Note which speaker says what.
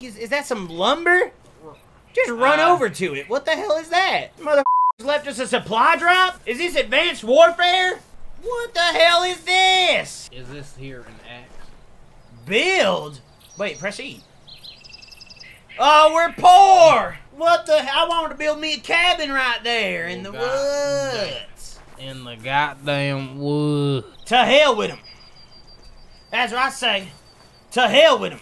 Speaker 1: is, is that some lumber? Just run
Speaker 2: Uh,
Speaker 1: over to it. What the hell is that? Mother left us a supply drop? Is this advanced warfare? What the hell is this?
Speaker 2: Is this here an axe?
Speaker 1: Build? Wait, press E. Oh, we're poor! What the I wanted to build me a cabin right there in the woods.
Speaker 2: In the goddamn woods.
Speaker 1: To hell with him. That's what I say. To hell with him.